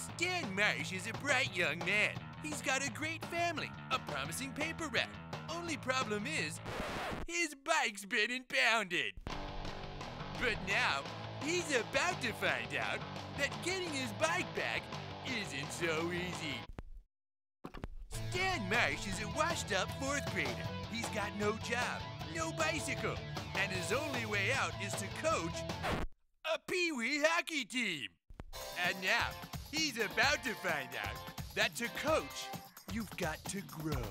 Stan Marsh is a bright young man. He's got a great family, a promising paper route. Only problem is, his bike's been impounded. But now, he's about to find out that getting his bike back isn't so easy. Stan Marsh is a washed up fourth grader. He's got no job, no bicycle, and his only way out is to coach a Pee Wee hockey team. And now, he's about to find out that to coach, you've got to grow.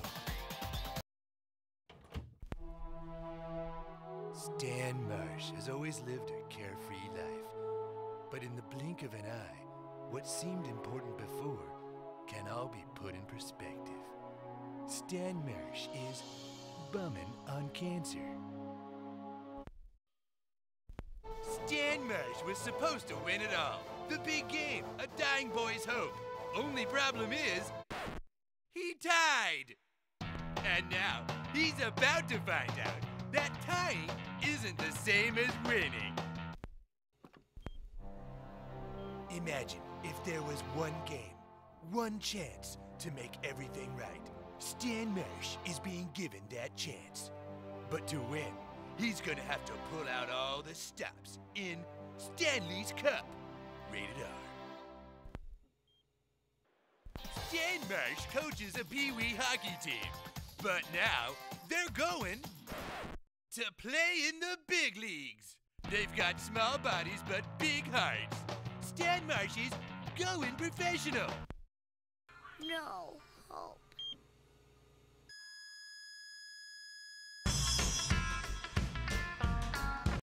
Stan Marsh has always lived a carefree life. But in the blink of an eye, what seemed important before can all be put in perspective. Stan Marsh is bumming on cancer. Stan Marsh was supposed to win it all. The big game, a boy's hope. Only problem is, he tied. And now, he's about to find out that tying isn't the same as winning. Imagine if there was one game, one chance to make everything right. Stan Marsh is being given that chance. But to win, he's gonna have to pull out all the stops in Stanley's Cup. Rated R. Stan Marsh coaches a Pee Wee hockey team. But now, they're going to play in the big leagues. They've got small bodies but big hearts. Stan Marsh is going professional. No. Oh.